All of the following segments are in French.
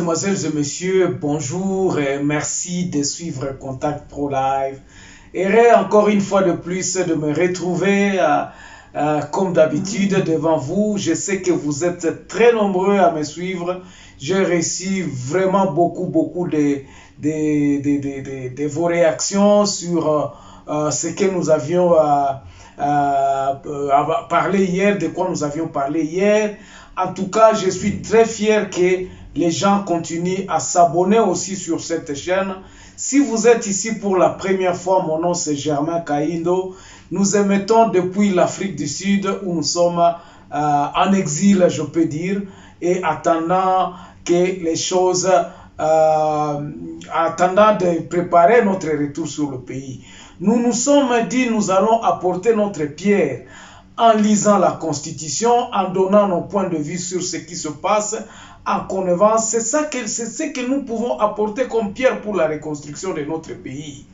Mesdemoiselles et Messieurs, bonjour et merci de suivre Contact Pro Live. Et encore une fois de plus de me retrouver euh, euh, comme d'habitude devant vous. Je sais que vous êtes très nombreux à me suivre. J'ai reçu vraiment beaucoup, beaucoup de, vos réactions sur euh, ce que nous avions parlé hier, de quoi nous avions parlé hier. En tout cas, je suis très fier que les gens continuent à s'abonner aussi sur cette chaîne. Si vous êtes ici pour la première fois, mon nom c'est Germain Kaindo. Nous émettons depuis l'Afrique du Sud où nous sommes euh, en exil, je peux dire, et attendant que les choses, euh, attendant de préparer notre retour sur le pays. Nous nous sommes dit, nous allons apporter notre pierre en lisant la Constitution, en donnant nos points de vue sur ce qui se passe, en connivence. C'est ça que, c'est ce que nous pouvons apporter comme pierre pour la reconstruction de notre pays.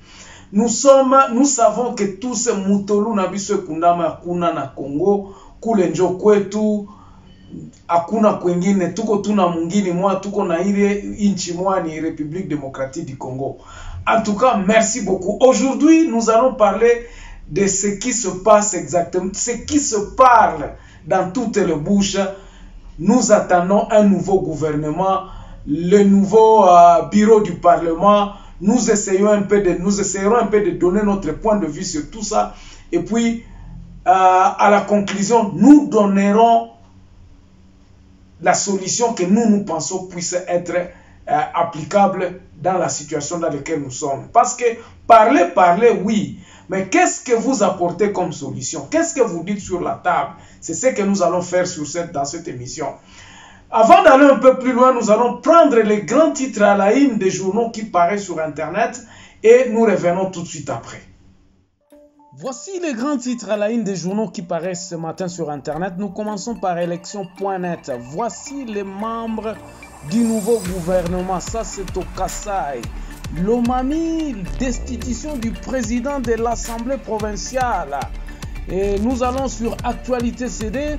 Nous sommes, nous savons que tous mutolu na biso kundama hakuna na Congo, kule njo kwetu hakuna kwengine, tuko tuna mwingine mwa, tuko na ile inchi mwa ni République démocratique du Congo. En tout cas, merci beaucoup. Aujourd'hui, nous allons parler de ce qui se passe exactement, ce qui se parle dans toutes les bouches nous attendons un nouveau gouvernement, le nouveau euh, bureau du Parlement. Nous essayons un peu de, nous essayerons un peu de donner notre point de vue sur tout ça. Et puis, euh, à la conclusion, nous donnerons la solution que nous, nous pensons puisse être euh, applicable dans la situation dans laquelle nous sommes. Parce que parler, parler, oui, mais qu'est-ce que vous apportez comme solution? Qu'est-ce que vous dites sur la table? C'est ce que nous allons faire sur cette, dans cette émission. Avant d'aller un peu plus loin, nous allons prendre les grands titres à la une des journaux qui paraissent sur Internet et nous revenons tout de suite après. Voici les grands titres à la une des journaux qui paraissent ce matin sur Internet. Nous commençons par élection.net. Voici les membres du nouveau gouvernement. Ça, c'est au Kassai. L'Omami, destitution du président de l'Assemblée provinciale. Et nous allons sur Actualité CD.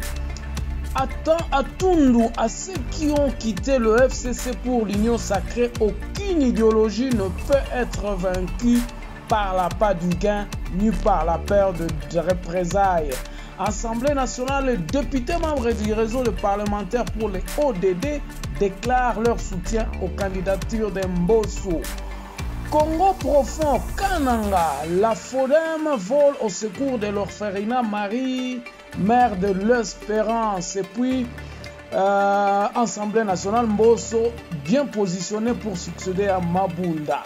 Attends à Tundu, à ceux qui ont quitté le FCC pour l'Union sacrée, aucune idéologie ne peut être vaincue par la pas du gain ni par la peur de, de représailles. Assemblée nationale, les députés membres du réseau de parlementaires pour les ODD déclarent leur soutien aux candidatures d'Embosso. Congo profond, Kananga, la FODEM vole au secours de l'orphelinat Marie, mère de l'Espérance. Et puis, euh, Assemblée nationale, Mbosso, bien positionné pour succéder à Mabunda.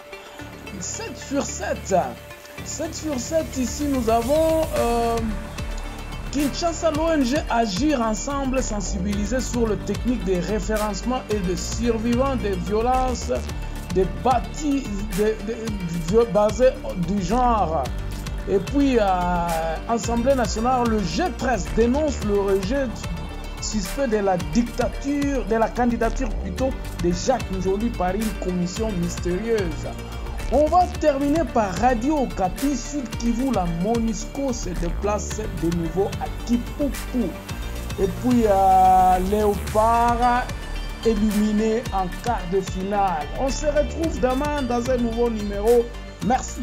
7 sur 7. 7 sur 7, ici nous avons euh, Kinshasa, l'ONG Agir Ensemble, sensibiliser sur le technique de référencement et de survivants des violences des bâtis de, de, basés du genre. Et puis, à euh, Assemblée nationale, le G13 dénonce le rejet suspect de la dictature, de la candidature plutôt de Jacques Njoli par une commission mystérieuse. On va terminer par Radio Okapi Sud Kivu, la Monisco se déplace de nouveau à Kipupu. Et puis euh, Léopard éliminé en quart de finale. On se retrouve demain dans un nouveau numéro. Merci.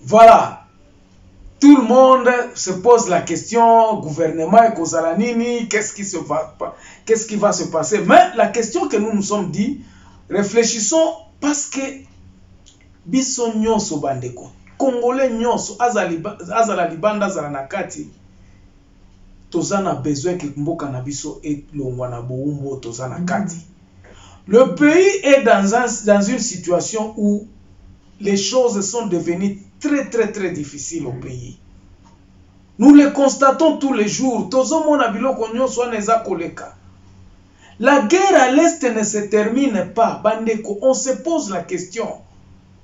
Voilà. Tout le monde se pose la question, gouvernement et Kozalanini, qu'est-ce qui, se va, qu'est-ce qui va se passer? Mais la question que nous nous sommes dit, réfléchissons parce que biso nyonso bandeko congolais nyonso azala libanda azala na kati. Toza na besoin ke mboka na biso elongwa na bowumbu oyo toza na kati. Le pays est dans, un, dans une situation où les choses sont devenues très très très difficiles au pays. Nous le constatons tous les jours. Tozomona biloko nyonso wana eza koleka La guerre à l'Est ne se termine pas. Bandeko, on se pose la question.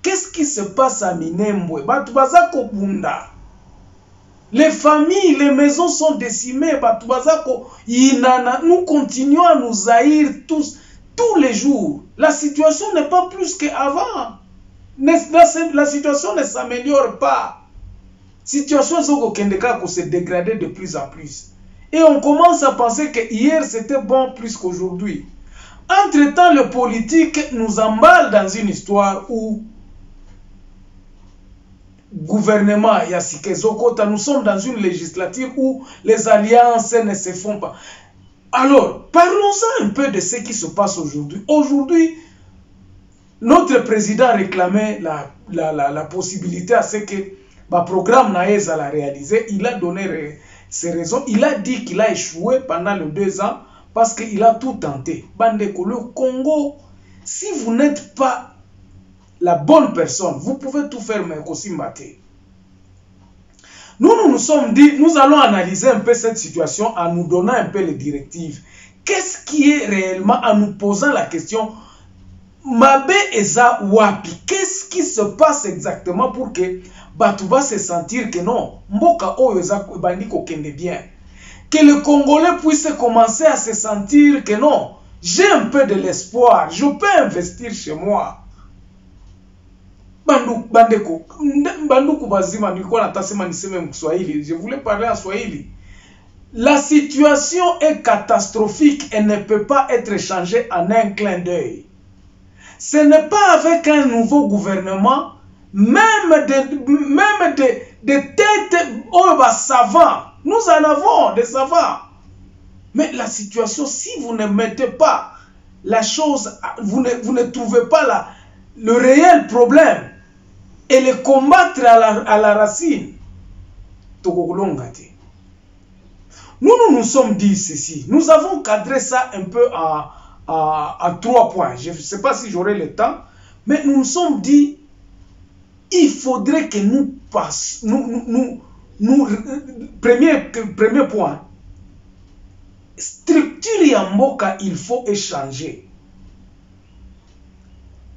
Qu'est-ce qui se passe à Minembwe? Batu baza kobunda. Les familles, les maisons sont décimées. Batu baza ko inana. Nous continuons à nous haïr tous, tous les jours. La situation n'est pas plus qu'avant. La, la situation ne s'améliore pas. Situation Zoko se dégrader de plus en plus. Et on commence à penser que hier c'était bon plus qu'aujourd'hui. Entre-temps, le politique nous emballe dans une histoire où gouvernement Yasike Zokota, nous sommes dans une législature où les alliances ne se font pas. Alors, parlons-en un peu de ce qui se passe aujourd'hui. Aujourd'hui, notre président réclamait la, la, la, possibilité à ce que le programme Naez à la réaliser. Il a donné ses raisons. Il a dit qu'il a échoué pendant les deux ans parce qu'il a tout tenté. Bandeko, le Congo, si vous n'êtes pas la bonne personne, vous pouvez tout faire, mais aussi mater. Nous, nous nous sommes dit, nous allons analyser un peu cette situation en nous donnant un peu les directives. Qu'est-ce qui est réellement, en nous posant la question, Mabe Eza Wapi, qu'est-ce qui se passe exactement pour que Batouba se sentir que non, Mboka Oyo Eza Bandiko Kende bien? Que le Congolais puisse commencer à se sentir que non, j'ai un peu de l'espoir, je peux investir chez moi. Bandu, bandeko banduku bazima nilikuwa natasema niseme mswahili je voulais parler en swahili la situation est catastrophique et ne peut pas être changée en un clin d'œil ce n'est pas avec un nouveau gouvernement même des même des, des têtes oh, bah, savants nous en avons des savants mais la situation si vous ne mettez pas la chose vous ne, vous ne trouvez pas la, le réel problème et le combattre à la, à la racine. Nous, nous nous sommes dit ceci. Nous avons cadré ça un peu à, à, trois points. Je ne sais pas si j'aurai le temps, mais nous nous sommes dit, il faudrait que nous passions, premier, premier point, structure Yamboka, il faut échanger.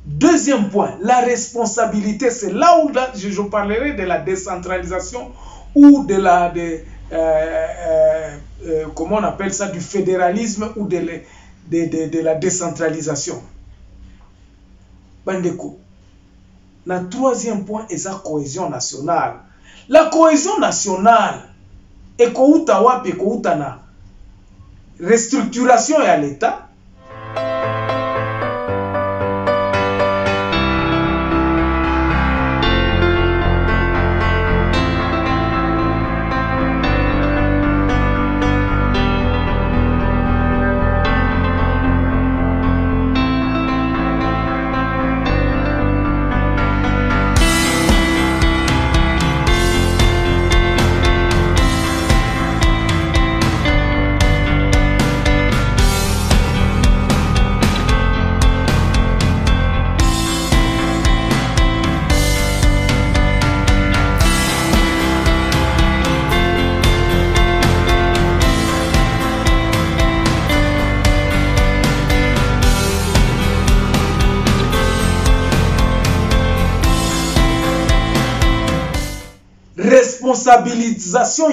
Deuxième point, la responsabilité, c'est là où je, parlerai de la décentralisation ou de la, de, euh, euh, euh, comment on appelle ça, du fédéralisme ou de, de, de, de la décentralisation. Bandeko. Le troisième point la cohésion nationale. La cohésion nationale, ekouta wapi ekouta na restructuration ya l'État,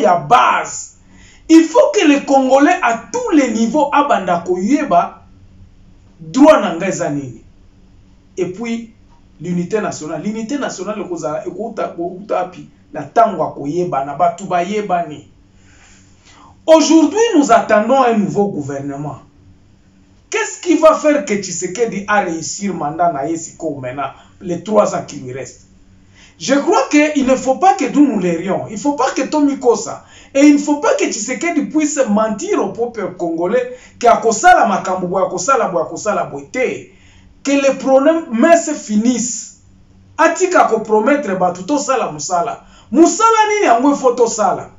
ya base. Il faut que le congolais à tous les niveaux abanda koyeba droit na et puis l'unité nationale. L'unité nationale ekozala ekouta na bayebani aujourd'hui nous attendons un nouveau gouvernement. Qu'est-ce qui va faire que Tshisekedi a réussir mandat na ye maintenant? Les trois ans qui lui restent je crois qu'il ne faut pas que nous nous l'airions. Il ne faut pas que Tommy Kosa. Et il ne faut pas que Tshisekedi puisse mentir au peuple congolais. Que les problèmes se finissent. Atika ko promettre musala. Musala nini yango faut sala.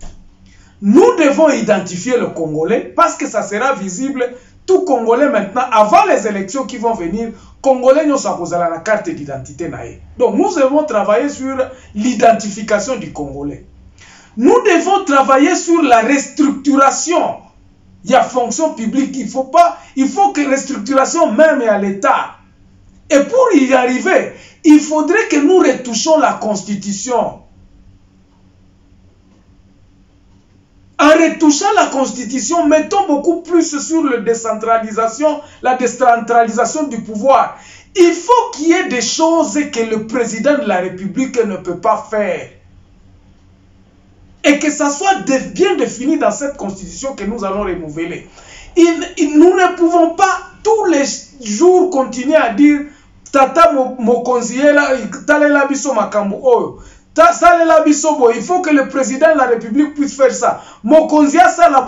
Nous devons identifier le Congolais parce que ça sera visible tout Congolais maintenant avant les élections qui vont venir Congolais nyonso akozala na carte d'identité. Donc nous devons travailler sur l'identification du Congolais. Nous devons travailler sur la restructuration ya fonction publique il faut pas il faut que restructuration même à l'état et pour y arriver il faudrait que nous retouchions la constitution en retouchant la constitution mettons beaucoup plus sur la décentralisation la décentralisation du pouvoir il faut qu'il y ait des choses que le président de la république ne peut pas faire et que ça soit bien défini dans cette constitution que nous allons renouveler. Nous ne pouvons pas tous les jours continuer à dire tata mokonzi talela biso makambo il faut que le président de la république puisse faire ça. Asala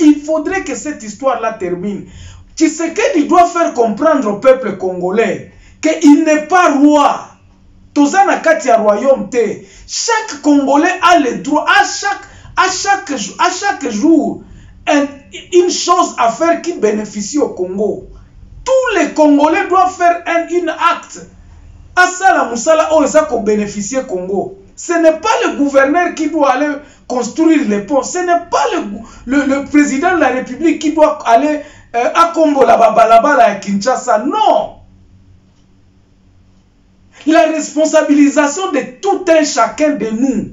il faudrait que cette histoire là termine Tshisekedi doit faire comprendre au peuple congolais qu'il n'est pas roi. Royaume chaque congolais a le droit à chaque, à chaque, à chaque jour un, une chose à faire qui bénéficie au congo. Tous les congolais doivent faire un, une acte asala mosala oyo eza kobénéficie congo ce n'est pas le gouverneur qui doit aller construire les ponts ce n'est pas le, le, président de la république qui doit aller euh, akombola babalabala ya kinshasa non la responsabilisation de tout un chacun de nous.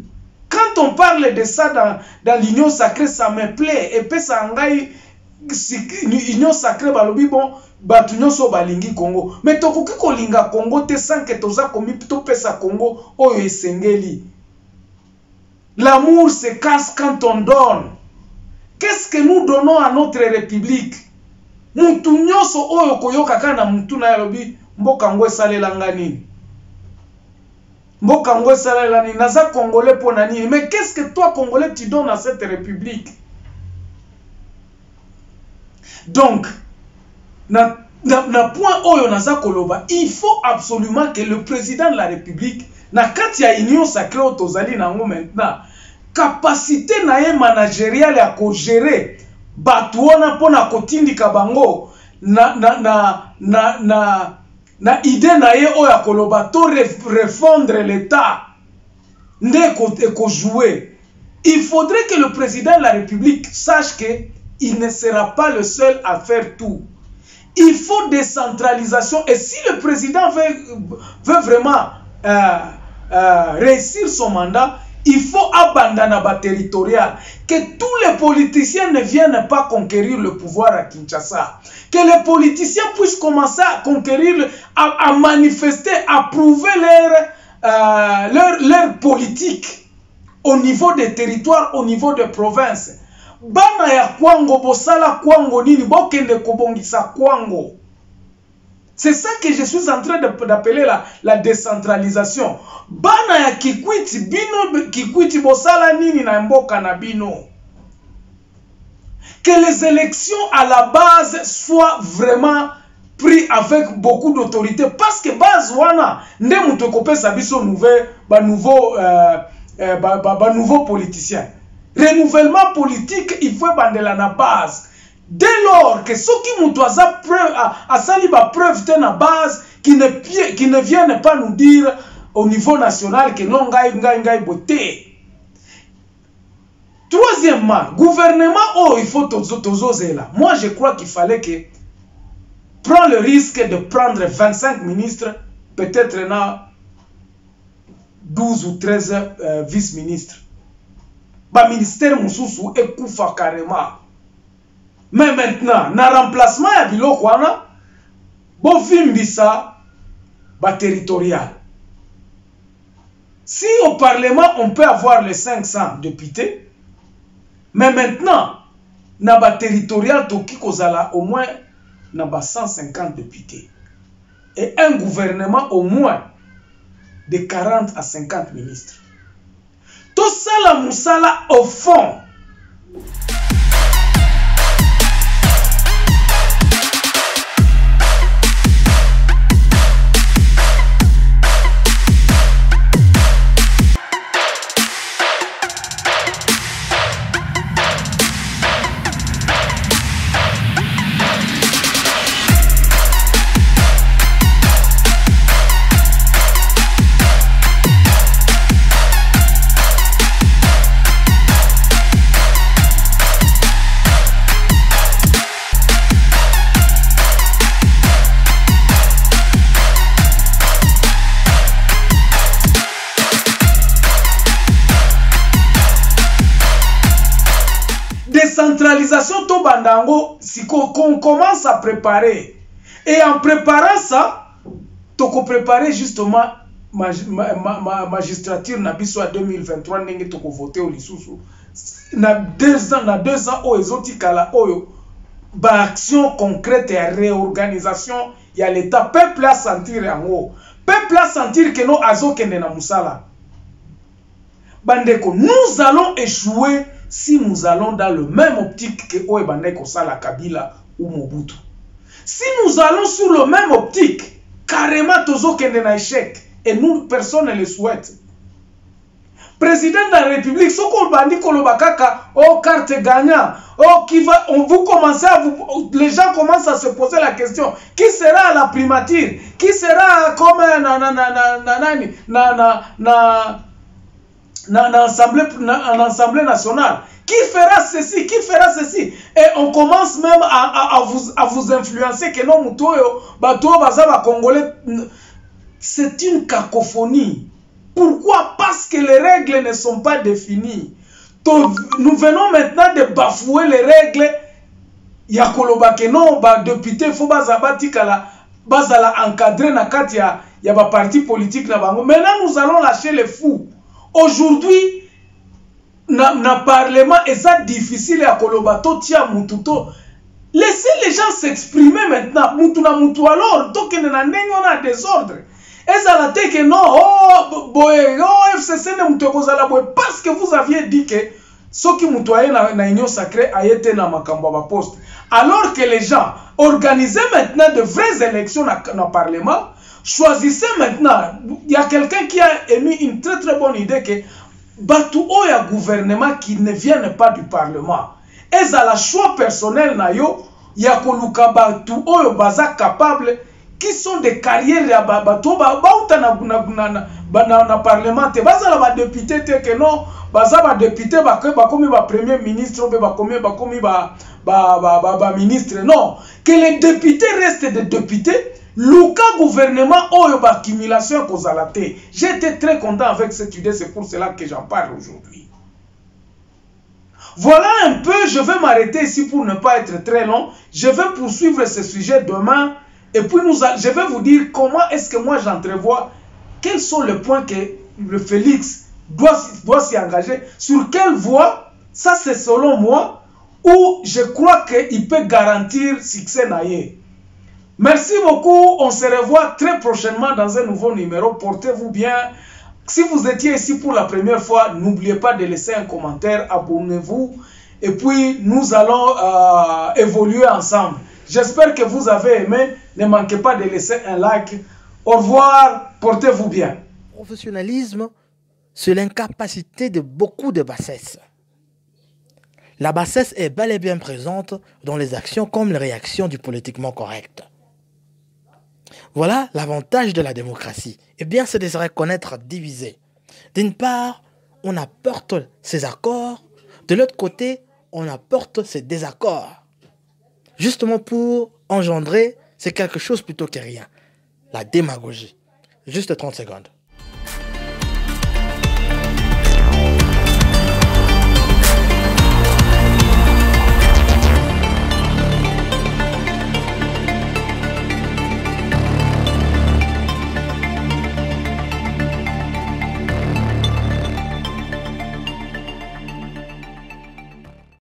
Quand on parle de ça dans, dans l'union sacrée, ça me plaît. Et puis ngai union sacrée balobi bon bato nyonso balingi congo. Mais tokoki kolinga congo te sans que toza komi topesa congo oyo esengeli. L'amour se casse quand on donne. Qu'est-ce que nous donnons à notre république? Mutu nyonso oyo koyoka kaka na mutu na ye alobi mboka yango esalelanga nini? Mboka yango esalela nini? Naza congolais mpo na nini? Mais qu'est ce que toi congolais tu donnes à cette république donc na, na, na point oyo naza koloba il faut absolument que le président de la république na kati ya union sacré oyo tozali nango maintenant kapasité na ye managériale ya kogere bato wana mpona kotindika bango na, na, na, na, na na idée na ye oyo akoloba to refondre l'état nde ekojoue il faudrait que le président de la république sache que il ne sera pas le seul à faire tout il faut décentralisation et si le président veut, vraiment euh, euh, réussir son mandat il faut abandonner territorial. Que tous les politiciens ne viennent pas conquérir le pouvoir à Kinshasa. Que les politiciens puissent commencer à conquérir, à, manifester, à prouver leur, euh, leur, leur politique au niveau des territoires, au niveau des provinces. Bana ya kwango bosala kwango nini? Bokende kobongisa kwango. C'est ça que je suis en train d'appeler la, la décentralisation. Bana ya kikwiti bino kikwiti bosala nini na mboka na bino? Que les élections à la base soient vraiment pris avec beaucoup d'autorité parce que base wana nde biso nouveau euh, euh, politicien. Renouvellement politique il faut bandela na base. dès lors que soki moto aza asali bapreuve te na base qui ne, qui ne pas nous dire au niveau national que non ngai ngai ngai bote troisièmement gouvernement oh, il faut tozozela. Moi je crois qu'il fallait que prend le risque de prendre 25 ministres peut-être na 12 ou 13 euh, vice-ministres baministère mosusu ekufa carrément. Mais maintenant na remplacement ya biloko wana bovimbisa baterritorial si au parlement on peut avoir les 500 députés mais maintenant na baterritorial toki kozala au moins na ba 150 députés. Et un gouvernement au moins de 40 à 50 ministres tosala mosala au fond organisation to bandango siko qu'on commence à préparer. Et en préparant ça toko préparer justement ma, ma, ma, magistrature na biso ya 2023 ndenge tokovote o lisusu. Na deux ans na deux ans oyo ezotikala oyo baaction concrète ya réorganisation ya l'état. Peuple asentir yango. Peuple asentir keno azokende na mosala. Bandeko nous allons échouer si nous allons dans le même optique que ebandaki kosala kabila ou mobutu. Si nous allons sur le même optique carrément tozokende na échec et nous personne ne le souhaite. Président de la république soki obandi koloba kaka oh carte gagnant oh qui on vous commencez à les gens commencent à se poser la question qui sera la primature? Qui sera comme na na na na na na assemblée en assemblée nationale. Qui fera ceci? Qui fera ceci? Et on commence même à, à, à vous à vous influencer que non mutu oyo bato oyo baza bacongolais c'est une cacophonie. Pourquoi? Parce que les règles ne sont pas définies. Nous venons maintenant de bafouer les règles. Ya koloba ke non badepute fo bazala batikala bazala encadré na kati ya, ya baparti politique na bango. Maintenant nous allons lâcher les fous aujourd'hui na, na parlement eza difficile ya koloba. Totia mutu to laissez les gens s'exprimer maintenant. Mutu na mutu alors ndenge wana ya désordre ezala te ke non oh, oh, fcc parce que vous aviez dit que soki mutu aye na, na union sacrée aye te na makambo ya baposte alors que les gens organisez maintenant de vraies élections na, na parlement choisissez maintenant. Il y a quelqu'un qui a émis une très très bonne idée que bato oyo ya gouvernement qui ne viennent pas du parlement. Ezala choix personnel na yo ya koluka bato oyo baza capable qui sont des carrières ya ba- bato ba- bauta na, na, na, na, ba- na, parlement te bazala badepute te ke non. Baza badepute bake- bakomi bapremier ministre mpe bakomi bakomi ba- ba- ba- ba- baministre non. Que les députés restent des députés luka gouvernement oyo te j'étais très content avec cette idée c'est pour cela que j'en parle aujourd'hui voilà un peu, je vais m'arrêter ici pour ne pas être très long. Je vais poursuivre ce sujet demain et puis je vais vous dire comment est-ce que moi j'entrevois, quels sont les points que le Félix doit, doit s'y engager, sur quelle voie, ça c'est selon moi, où je crois qu'il peut garantir succès naïe. Merci beaucoup, on se revoit très prochainement dans un nouveau numéro, portez-vous bien. Si vous étiez ici pour la première fois, n'oubliez pas de laisser un commentaire, abonnez-vous et puis nous allons euh, évoluer ensemble. J'espère que vous avez aimé. Ne manquez pas de laisser un like. Au revoir, portez-vous bien. professionnalisme, c'est l'incapacité de beaucoup de bassesse. La bassesse est bel et bien présente dans les actions comme les réactions du politiquement correct. Voilà l'avantage de la démocratie. Eh bien, c'est de se reconnaître divisé. D'une part, on apporte ses accords, de l'autre côté, on apporte ses désaccords. Justement pour engendrer, c'est quelque chose plutôt que rien. La démagogie. Juste 30 secondes.